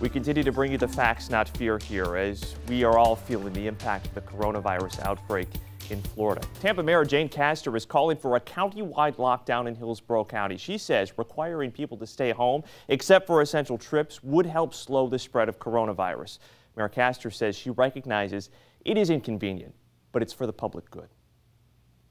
We continue to bring you the facts, not fear here, as we are all feeling the impact of the coronavirus outbreak in Florida. Tampa Mayor Jane Castor is calling for a county-wide lockdown in Hillsborough County. She says requiring people to stay home, except for essential trips, would help slow the spread of coronavirus. Mayor Castor says she recognizes it is inconvenient, but it's for the public good.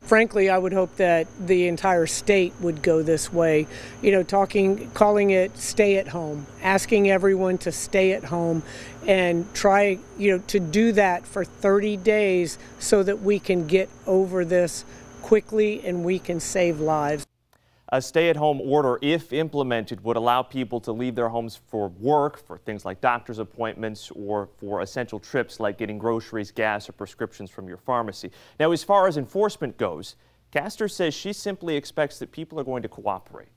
Frankly, I would hope that the entire state would go this way. You know, talking, calling it stay at home, asking everyone to stay at home and try, you know, to do that for 30 days so that we can get over this quickly and we can save lives. A stay-at-home order, if implemented, would allow people to leave their homes for work, for things like doctor's appointments, or for essential trips like getting groceries, gas, or prescriptions from your pharmacy. Now, as far as enforcement goes, Castor says she simply expects that people are going to cooperate.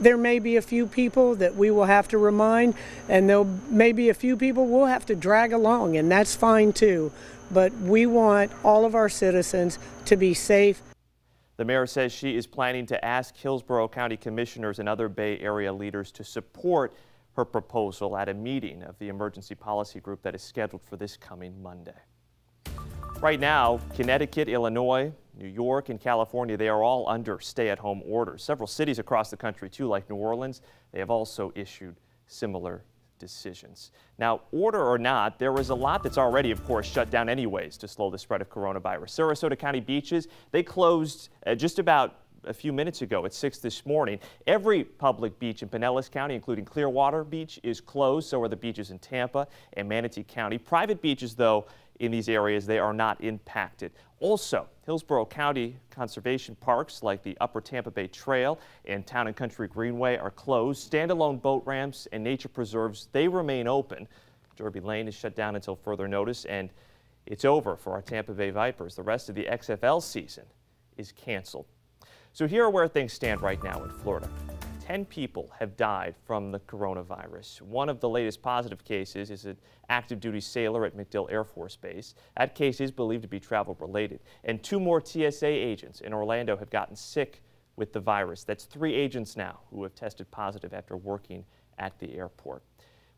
There may be a few people that we will have to remind, and there may be a few people we'll have to drag along, and that's fine too. But we want all of our citizens to be safe the mayor says she is planning to ask Hillsborough County commissioners and other Bay Area leaders to support her proposal at a meeting of the emergency policy group that is scheduled for this coming Monday. Right now, Connecticut, Illinois, New York, and California, they are all under stay-at-home orders. Several cities across the country, too, like New Orleans, they have also issued similar decisions. Now, order or not, there is a lot that's already, of course, shut down anyways to slow the spread of coronavirus. Sarasota County beaches, they closed uh, just about a few minutes ago at 6 this morning. Every public beach in Pinellas County, including Clearwater Beach, is closed. So are the beaches in Tampa and Manatee County. Private beaches, though, in these areas, they are not impacted. Also, Hillsborough County conservation parks like the Upper Tampa Bay Trail and Town and Country Greenway are closed. Standalone boat ramps and nature preserves, they remain open. Derby Lane is shut down until further notice, and it's over for our Tampa Bay Vipers. The rest of the XFL season is canceled. So here are where things stand right now in Florida. 10 people have died from the coronavirus. One of the latest positive cases is an active duty sailor at MacDill Air Force Base. That case is believed to be travel related. And two more TSA agents in Orlando have gotten sick with the virus. That's three agents now who have tested positive after working at the airport.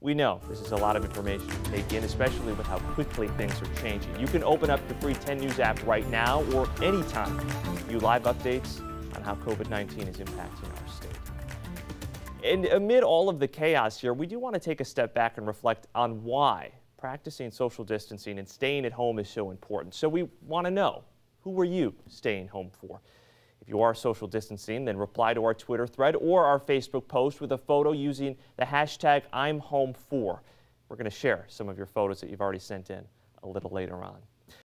We know this is a lot of information to take in, especially with how quickly things are changing. You can open up the free 10 News app right now or anytime. View live updates on how COVID-19 is impacting our state. And amid all of the chaos here, we do want to take a step back and reflect on why practicing social distancing and staying at home is so important. So we want to know, who are you staying home for? If you are social distancing, then reply to our Twitter thread or our Facebook post with a photo using the hashtag I'm home for. We're going to share some of your photos that you've already sent in a little later on.